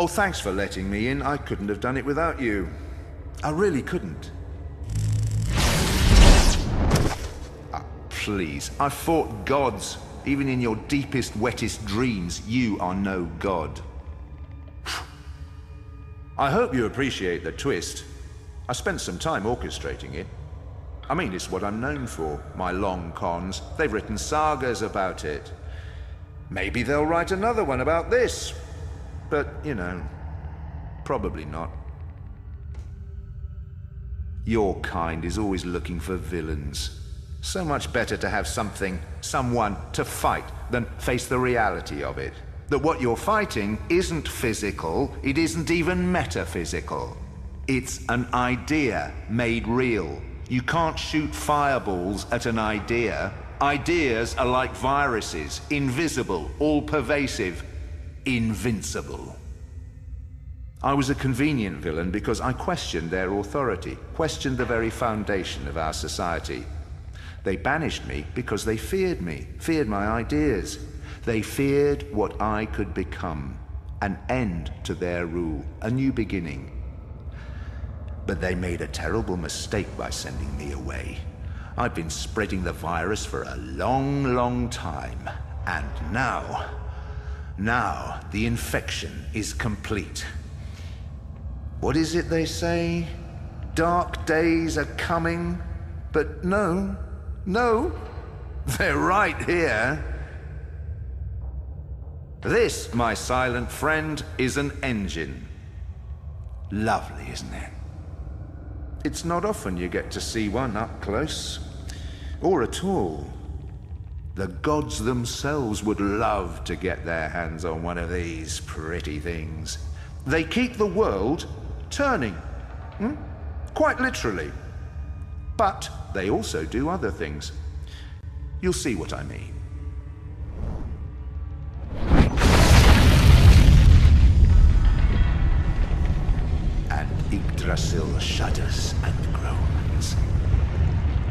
Oh, thanks for letting me in. I couldn't have done it without you. I really couldn't. Ah, please. I fought gods. Even in your deepest, wettest dreams, you are no god. I hope you appreciate the twist. I spent some time orchestrating it. I mean, it's what I'm known for, my long cons. They've written sagas about it. Maybe they'll write another one about this. But, you know, probably not. Your kind is always looking for villains. So much better to have something, someone to fight than face the reality of it. That what you're fighting isn't physical, it isn't even metaphysical. It's an idea made real. You can't shoot fireballs at an idea. Ideas are like viruses, invisible, all pervasive, invincible. I was a convenient villain because I questioned their authority, questioned the very foundation of our society. They banished me because they feared me, feared my ideas. They feared what I could become, an end to their rule, a new beginning. But they made a terrible mistake by sending me away. I've been spreading the virus for a long, long time. And now, now the infection is complete. What is it they say? Dark days are coming? But no, no, they're right here. This, my silent friend, is an engine. Lovely, isn't it? It's not often you get to see one up close, or at all. The gods themselves would love to get their hands on one of these pretty things. They keep the world turning, hmm? quite literally. But they also do other things. You'll see what I mean. And Yggdrasil shudders and groans.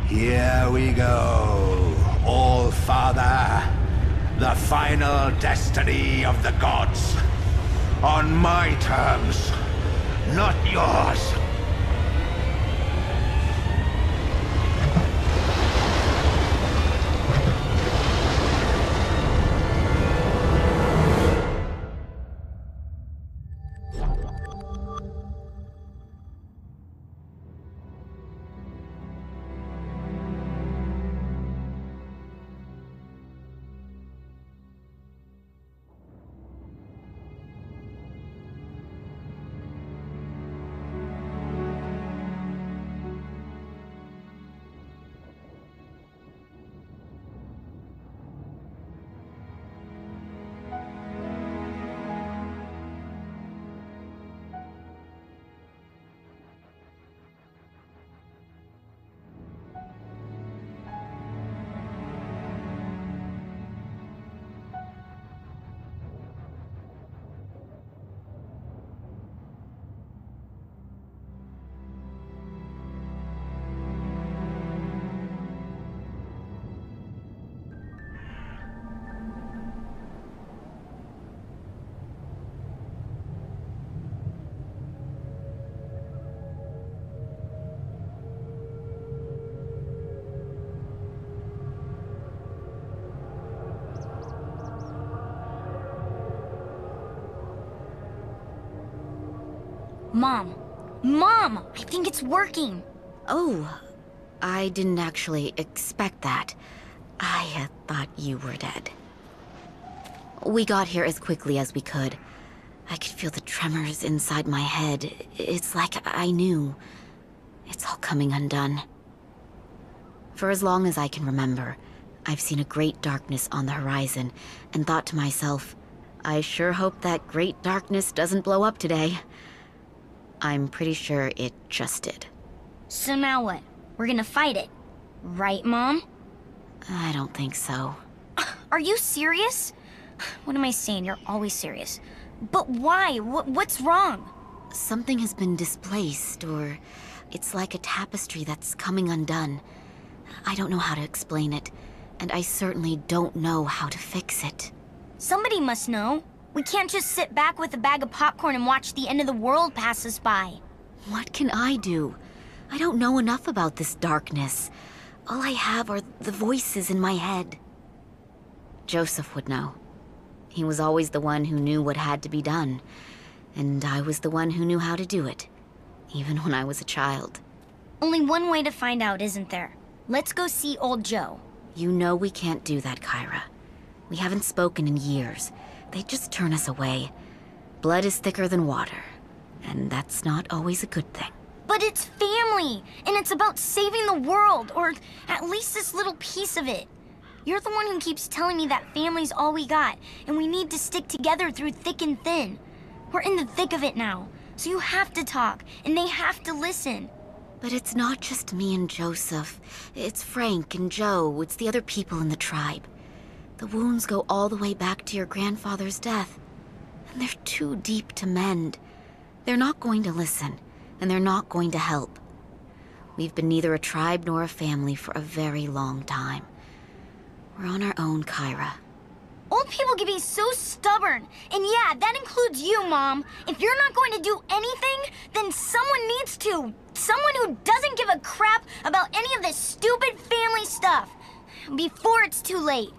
Here we go, All Father, the final destiny of the gods. On my terms, not yours. Mom! Mom! I think it's working! Oh, I didn't actually expect that. I had thought you were dead. We got here as quickly as we could. I could feel the tremors inside my head. It's like I knew. It's all coming undone. For as long as I can remember, I've seen a great darkness on the horizon and thought to myself, I sure hope that great darkness doesn't blow up today. I'm pretty sure it just did. So now what? We're gonna fight it. Right, Mom? I don't think so. Are you serious? What am I saying? You're always serious. But why? Wh what's wrong? Something has been displaced, or it's like a tapestry that's coming undone. I don't know how to explain it, and I certainly don't know how to fix it. Somebody must know. We can't just sit back with a bag of popcorn and watch the end of the world pass us by. What can I do? I don't know enough about this darkness. All I have are the voices in my head. Joseph would know. He was always the one who knew what had to be done, and I was the one who knew how to do it, even when I was a child. Only one way to find out, isn't there? Let's go see old Joe. You know we can't do that, Kyra. We haven't spoken in years. They'd just turn us away. Blood is thicker than water, and that's not always a good thing. But it's family, and it's about saving the world, or at least this little piece of it. You're the one who keeps telling me that family's all we got, and we need to stick together through thick and thin. We're in the thick of it now, so you have to talk, and they have to listen. But it's not just me and Joseph. It's Frank and Joe. It's the other people in the tribe. The wounds go all the way back to your grandfather's death. And they're too deep to mend. They're not going to listen, and they're not going to help. We've been neither a tribe nor a family for a very long time. We're on our own, Kyra. Old people can be so stubborn. And yeah, that includes you, Mom. If you're not going to do anything, then someone needs to. Someone who doesn't give a crap about any of this stupid family stuff. Before it's too late.